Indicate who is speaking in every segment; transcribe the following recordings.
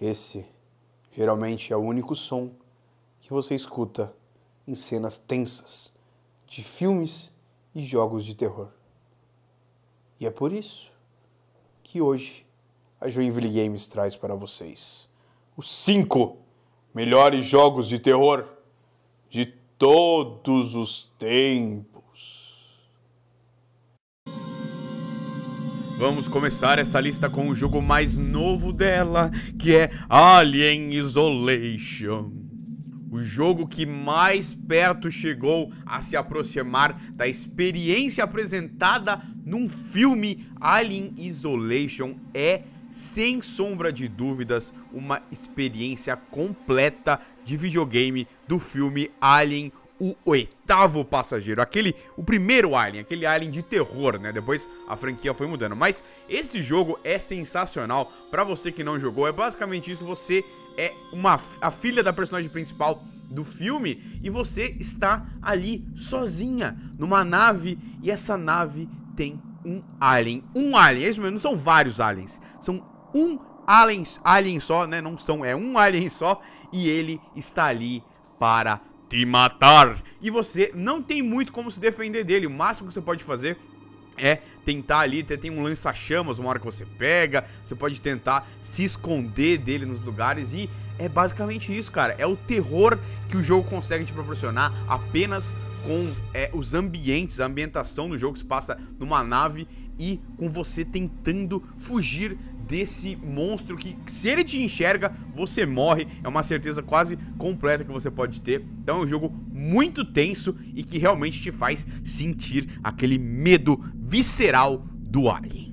Speaker 1: Esse geralmente é o único som que você escuta em cenas tensas de filmes e jogos de terror. E é por isso que hoje a Joinville Games traz para vocês os cinco melhores jogos de terror de todos os tempos.
Speaker 2: Vamos começar esta lista com o jogo mais novo dela, que é Alien Isolation. O jogo que mais perto chegou a se aproximar da experiência apresentada num filme Alien Isolation é sem sombra de dúvidas, uma experiência completa de videogame do filme Alien o oitavo passageiro, aquele, o primeiro Alien, aquele Alien de terror, né? Depois a franquia foi mudando, mas esse jogo é sensacional. Para você que não jogou, é basicamente isso, você é uma a filha da personagem principal do filme e você está ali sozinha numa nave e essa nave tem um alien. Um alien, é isso mesmo, não são vários aliens. São um alien, alien só, né? Não são, é um alien só. E ele está ali para te matar. E você não tem muito como se defender dele. O máximo que você pode fazer é tentar ali, tem um lança-chamas uma hora que você pega, você pode tentar se esconder dele nos lugares e é basicamente isso, cara. É o terror que o jogo consegue te proporcionar apenas com é, os ambientes, a ambientação do jogo se passa numa nave e com você tentando fugir desse monstro que, se ele te enxerga, você morre. É uma certeza quase completa que você pode ter. Então é um jogo muito tenso e que realmente te faz sentir aquele medo visceral do Alien.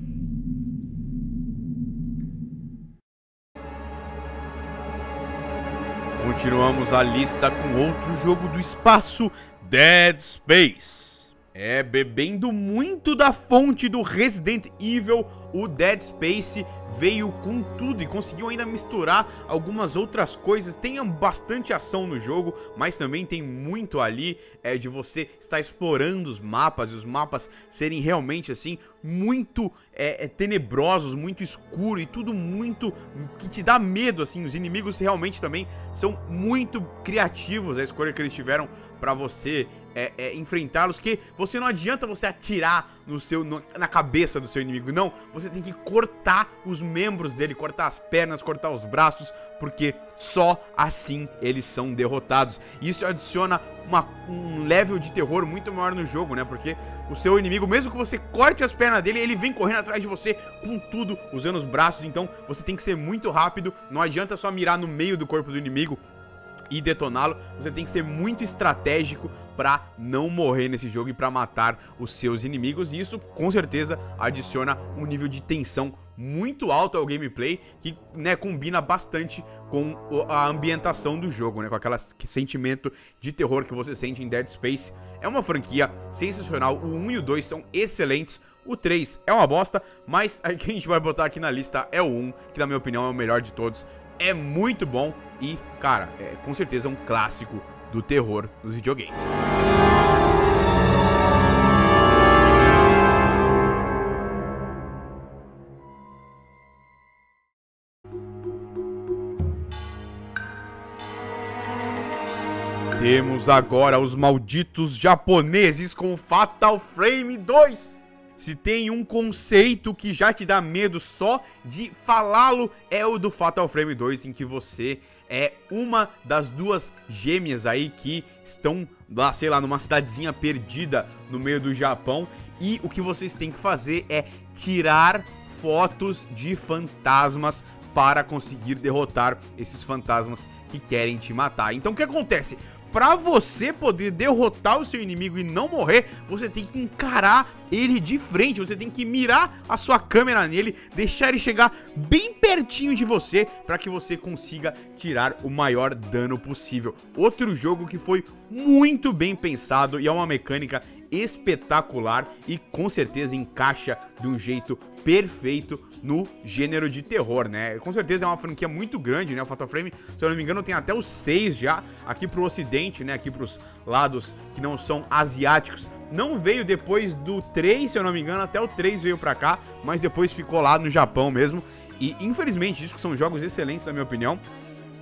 Speaker 2: Continuamos a lista com outro jogo do espaço, Dead Space. É, bebendo muito da fonte do Resident Evil, o Dead Space veio com tudo e conseguiu ainda misturar algumas outras coisas. Tem bastante ação no jogo, mas também tem muito ali é, de você estar explorando os mapas e os mapas serem realmente assim muito é, é, tenebrosos, muito escuro e tudo muito que te dá medo assim. Os inimigos realmente também são muito criativos a escolha que eles tiveram para você é, é, enfrentá-los, que você não adianta você atirar no seu, no, na cabeça do seu inimigo, não, você tem que cortar os membros dele, cortar as pernas, cortar os braços, porque só assim eles são derrotados. Isso adiciona uma, um level de terror muito maior no jogo, né, porque o seu inimigo, mesmo que você corte as pernas dele, ele vem correndo atrás de você com tudo, usando os braços, então você tem que ser muito rápido, não adianta só mirar no meio do corpo do inimigo, e detoná-lo, você tem que ser muito estratégico para não morrer nesse jogo e para matar os seus inimigos. E isso com certeza adiciona um nível de tensão muito alto ao gameplay que né, combina bastante com a ambientação do jogo, né, com aquele sentimento de terror que você sente em Dead Space. É uma franquia sensacional, o 1 e o 2 são excelentes. O 3 é uma bosta, mas a gente vai botar aqui na lista é o 1, que na minha opinião é o melhor de todos. É muito bom e, cara, é com certeza um clássico do terror nos videogames. Temos agora os malditos japoneses com Fatal Frame 2. Se tem um conceito que já te dá medo só de falá-lo, é o do Fatal Frame 2, em que você é uma das duas gêmeas aí que estão lá, sei lá, numa cidadezinha perdida no meio do Japão. E o que vocês têm que fazer é tirar fotos de fantasmas para conseguir derrotar esses fantasmas que querem te matar. Então o que acontece? Para você poder derrotar o seu inimigo e não morrer, você tem que encarar ele de frente, você tem que mirar a sua câmera nele, deixar ele chegar bem pertinho de você para que você consiga tirar o maior dano possível. Outro jogo que foi muito bem pensado e é uma mecânica espetacular e com certeza encaixa de um jeito perfeito no gênero de terror, né? Com certeza é uma franquia muito grande, né? O Fatal Frame, se eu não me engano, tem até os seis já aqui pro ocidente, né? Aqui pros lados que não são asiáticos. Não veio depois do 3, se eu não me engano, até o 3 veio pra cá, mas depois ficou lá no Japão mesmo. E infelizmente, isso são jogos excelentes, na minha opinião.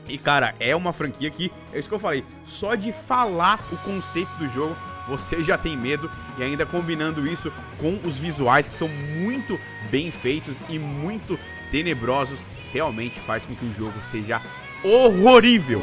Speaker 2: E cara, é uma franquia que, é isso que eu falei, só de falar o conceito do jogo, você já tem medo. E ainda combinando isso com os visuais que são muito bem feitos e muito tenebrosos, realmente faz com que o jogo seja horrorível.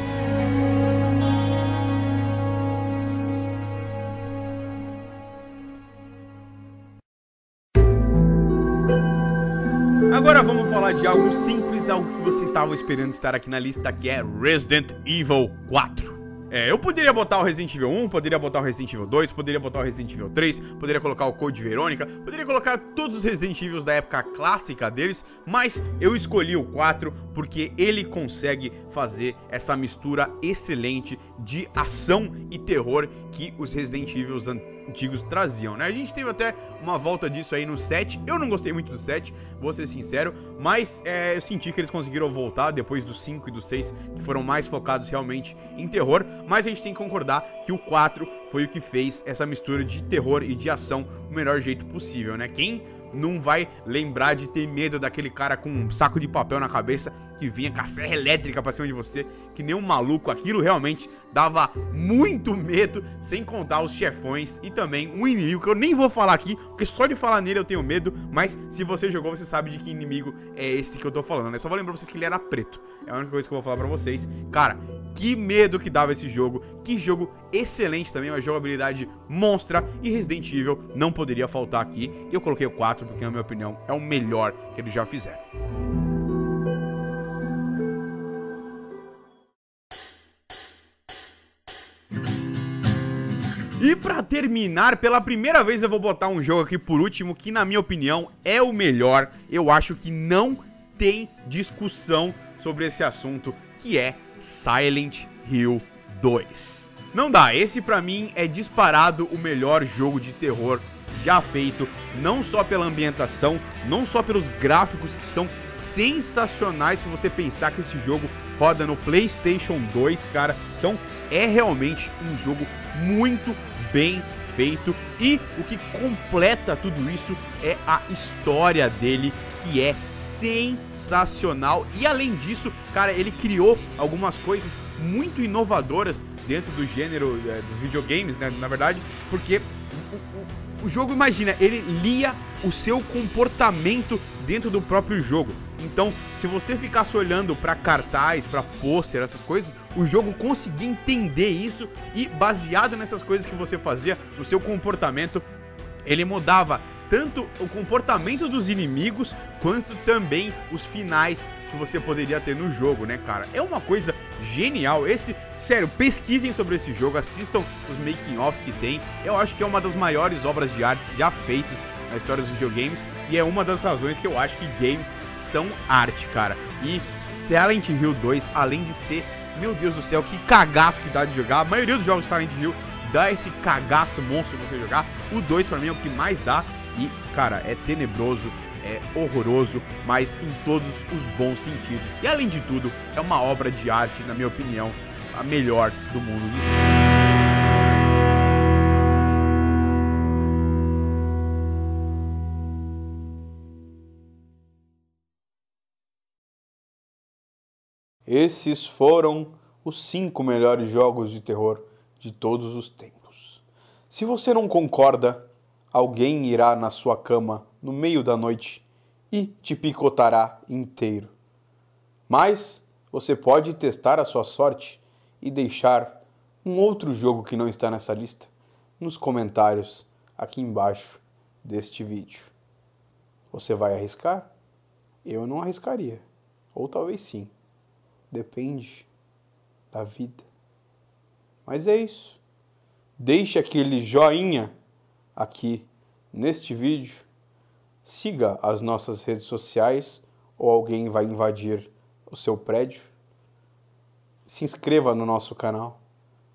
Speaker 2: Agora vamos falar de algo simples, algo que você estava esperando estar aqui na lista, que é Resident Evil 4. É, eu poderia botar o Resident Evil 1, poderia botar o Resident Evil 2, poderia botar o Resident Evil 3, poderia colocar o Code Verônica, poderia colocar todos os Resident Evils da época clássica deles, mas eu escolhi o 4 porque ele consegue fazer essa mistura excelente de ação e terror que os Resident Evils antigos antigos traziam, né? A gente teve até uma volta disso aí no 7. Eu não gostei muito do 7, vou ser sincero, mas é, eu senti que eles conseguiram voltar depois do 5 e do 6, que foram mais focados realmente em terror. Mas a gente tem que concordar que o 4 foi o que fez essa mistura de terror e de ação o melhor jeito possível, né? Quem não vai lembrar de ter medo daquele cara com um saco de papel na cabeça que vinha com a serra elétrica pra cima de você, que nem um maluco. Aquilo realmente dava muito medo, sem contar os chefões e também um inimigo que eu nem vou falar aqui, porque só de falar nele eu tenho medo, mas se você jogou, você sabe de que inimigo é esse que eu tô falando, né? Só vou lembrar vocês que ele era preto. É a única coisa que eu vou falar pra vocês. Cara, que medo que dava esse jogo, que jogo excelente também, uma jogabilidade monstra e Resident Evil não poderia faltar aqui. Eu coloquei o 4 porque, na minha opinião, é o melhor que eles já fizeram. E pra terminar, pela primeira vez eu vou botar um jogo aqui por último, que na minha opinião é o melhor. Eu acho que não tem discussão sobre esse assunto, que é Silent Hill 2. Não dá, esse pra mim é disparado o melhor jogo de terror já feito, não só pela ambientação, não só pelos gráficos que são sensacionais se você pensar que esse jogo roda no PlayStation 2, cara. Então, é realmente um jogo muito bem feito e o que completa tudo isso é a história dele que é sensacional e além disso, cara, ele criou algumas coisas muito inovadoras dentro do gênero é, dos videogames, né, na verdade, porque o, o, o jogo, imagina, ele lia o seu comportamento dentro do próprio jogo. Então, se você ficasse olhando para cartaz, para pôster, essas coisas, o jogo conseguia entender isso e baseado nessas coisas que você fazia, no seu comportamento, ele mudava tanto o comportamento dos inimigos quanto também os finais que você poderia ter no jogo, né, cara? É uma coisa genial. Esse, sério, pesquisem sobre esse jogo, assistam os making offs que tem. Eu acho que é uma das maiores obras de arte já feitas na história dos videogames e é uma das razões que eu acho que games são arte, cara. E Silent Hill 2, além de ser, meu Deus do céu, que cagaço que dá de jogar. A maioria dos jogos de Silent Hill dá esse cagaço monstro de você jogar. O 2 para mim é o que mais dá e, cara, é tenebroso, é horroroso, mas em todos os bons sentidos. E além de tudo, é uma obra de arte, na minha opinião, a melhor do mundo dos games.
Speaker 1: Esses foram os cinco melhores jogos de terror de todos os tempos. Se você não concorda, alguém irá na sua cama no meio da noite e te picotará inteiro. Mas você pode testar a sua sorte e deixar um outro jogo que não está nessa lista nos comentários aqui embaixo deste vídeo. Você vai arriscar? Eu não arriscaria. Ou talvez sim. Depende da vida. Mas é isso. Deixe aquele joinha aqui neste vídeo. Siga as nossas redes sociais ou alguém vai invadir o seu prédio. Se inscreva no nosso canal.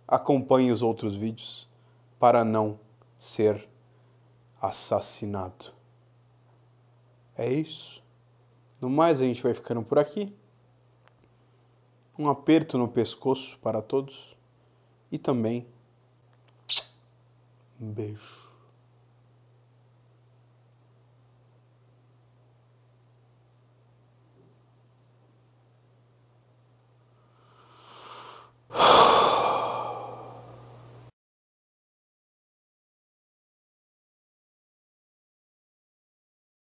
Speaker 1: Acompanhe os outros vídeos para não ser assassinado. É isso. No mais, a gente vai ficando por aqui um aperto no pescoço para todos e também um beijo.